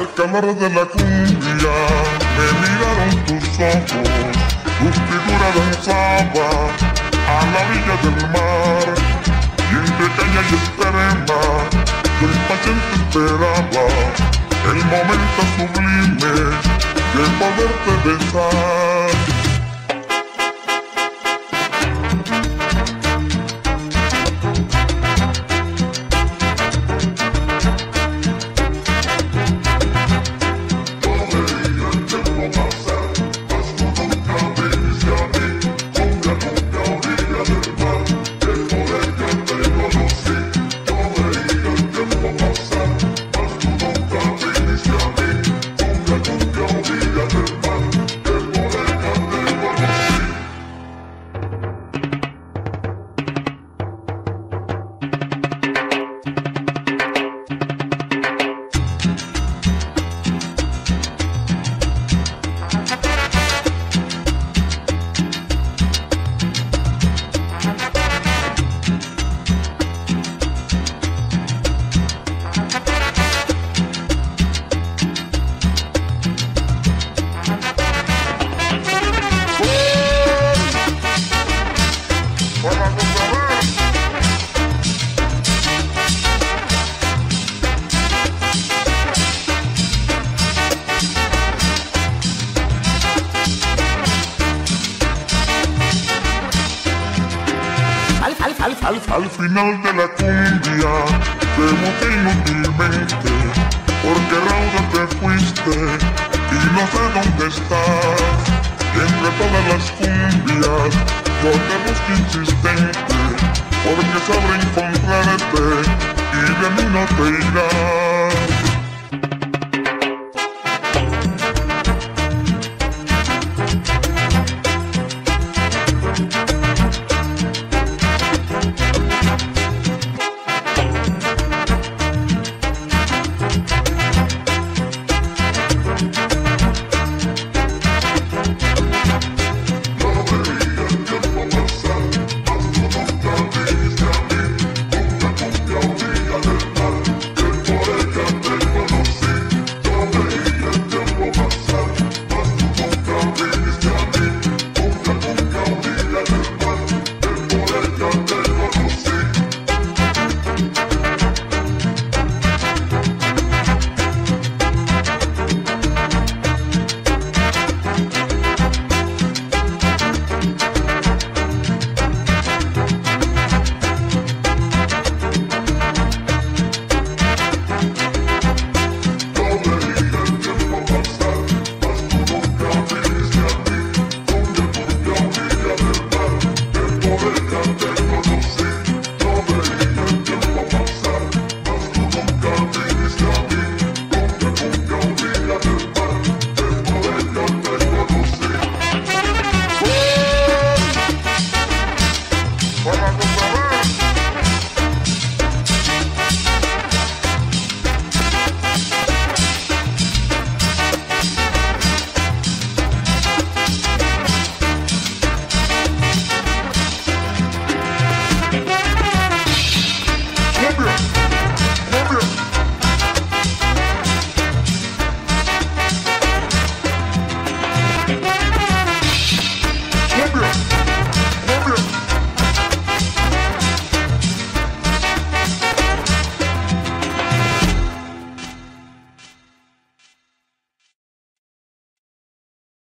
hablar de la cumbia me miraron tus ojos, tu figura danzaba a la orilla del mar y entre caña y esperma yo impaciente esperaba el momento sublime de poderte besar. Al final de la cumbia te inútilmente porque rauda te fuiste y no sé dónde estás. entre todas las cumbias yo te busco insistente porque sabré encontrarte y de mí no te irás.